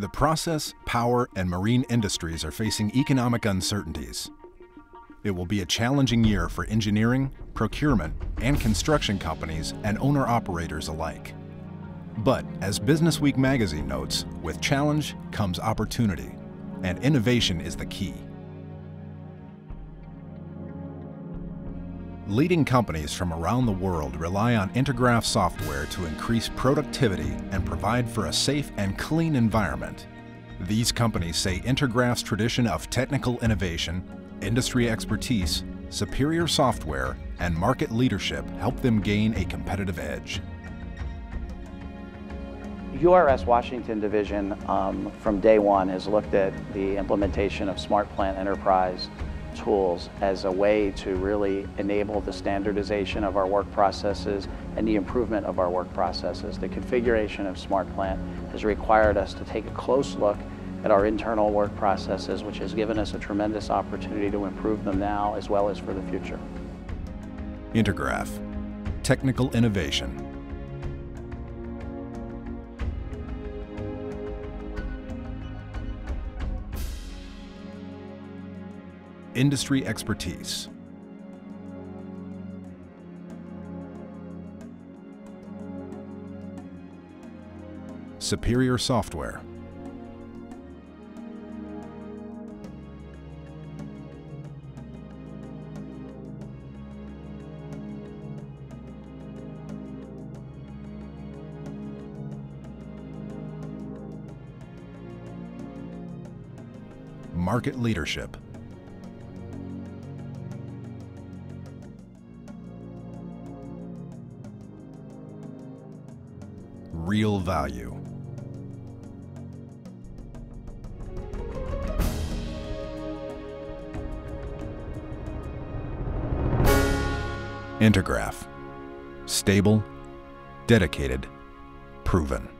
The process, power, and marine industries are facing economic uncertainties. It will be a challenging year for engineering, procurement, and construction companies and owner-operators alike. But, as Business Week magazine notes, with challenge comes opportunity, and innovation is the key. Leading companies from around the world rely on Intergraph software to increase productivity and provide for a safe and clean environment. These companies say Intergraph's tradition of technical innovation, industry expertise, superior software, and market leadership help them gain a competitive edge. URS Washington Division um, from day one has looked at the implementation of SmartPlant Enterprise tools as a way to really enable the standardization of our work processes and the improvement of our work processes. The configuration of SmartPlant has required us to take a close look at our internal work processes, which has given us a tremendous opportunity to improve them now as well as for the future. Intergraph, technical innovation. Industry expertise. Superior software. Market leadership. Real value. Intergraph. Stable, dedicated, proven.